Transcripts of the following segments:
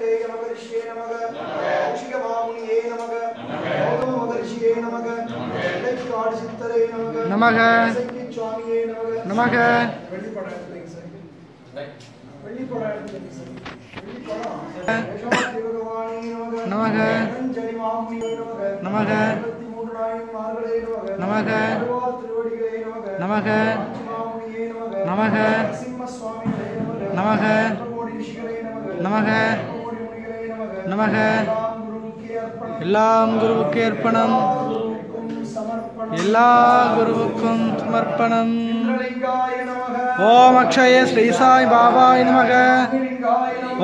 மார்க்கண்டேய மகரிஷியே நமக கௌஷிக மாமுனியே நமக கௌதம மகரிஷியே நமக இடைக்காடு சித்தரே நமக நமக. இசைக்கு சுவாமியே நமக நமக. வெள்ளிப்படம் எடுத்துங்க சார் வெள்ளிப்படம் எடுத்துங்க சார் வெள்ளிப்படம் யசோமதி பகவானே நமக நமக. நரஞ்சனி மாமுனியே நமக நமக. இருபத்தி மூன்று நாயன்மார்களே நமக நமக. அருவாள் திருவடிகளே நமக நமக. காஞ்சி மாமுனியே நமக நமக. நமக. எல்லாம் குருவுக்கு ஏற்பணம். எல்லா குருவுக்கும் சமர்ப்பணம். ஓம் அக்ஷய ஸ்ரீ சாய் பாபாய் நமக.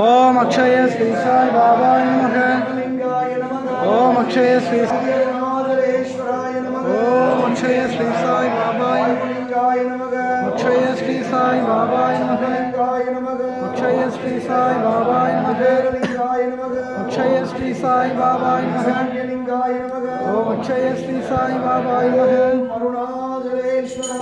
ஓம் அக்ஷய ஸ்ரீ சாய் பாபாய் நமக. ஓம் அக்ஷய ஸ்ரீ ஓம் அக்ஷய ஸ்ரீ சாய் பாபாய். அக்ஷய ஸ்ரீ சாய் பாபாய் நமக. अक्षय श्री साई बाबा लिंगाय नमः। अक्षय श्री साई बाबा नमः। लिंगाय नमः। ओम अक्षय श्री साई बाबाय नमः। अरुणाचलेश्वर।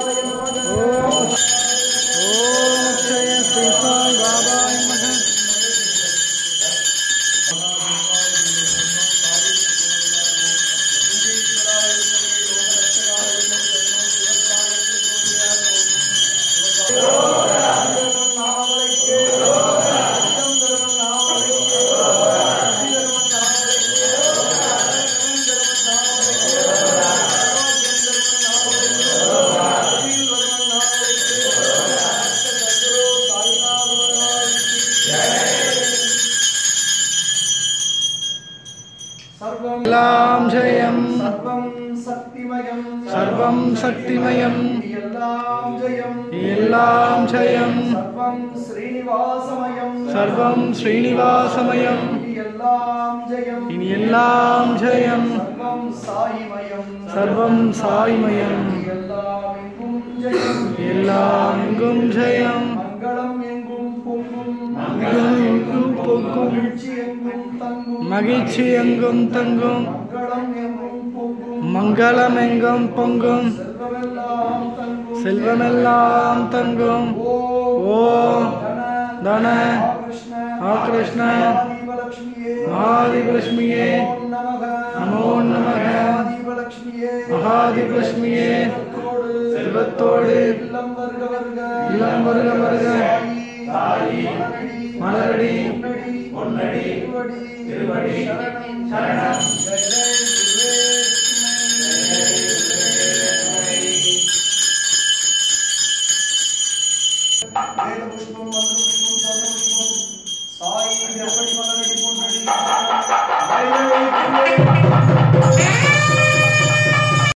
எல்லாம் ஜெயம் சர்வம் சக்திமயம் எல்லாம் ஜெயம் சர்வம் ஸ்ரீனிவாசமயம் இனி எல்லாம் ஜெயம் சர்வம் சாயிமயம் மகிழ்ச்சி எங்கும் தங்கும் மங்களம் எங்கும் பொங்கும் செல்வமெல்லாம் தங்கும். செல்வமெல்லாம் தங்கும். ஓ ஓ தன ஆ கிருஷ்ண மகாதிபலட்சுமியே ஓம் நமோ மகாதீபலக்ஷ்மியே. மகாதிபலட்சுமியே செல்வத்தோடு இல்லம் வருக வருக. இல்லம் வருக வருக சாயி மலரடி பொன்னடி பொன்னடி திருவடி திருவடி சரணம் சரணம் ஜெய ஜெய வேத புஷ்பம் மந்திர புஷ்பம் சர்வ புஷ்பம் சாயி திருவடி மலரடி பொன்னடி ஜெய ஜெய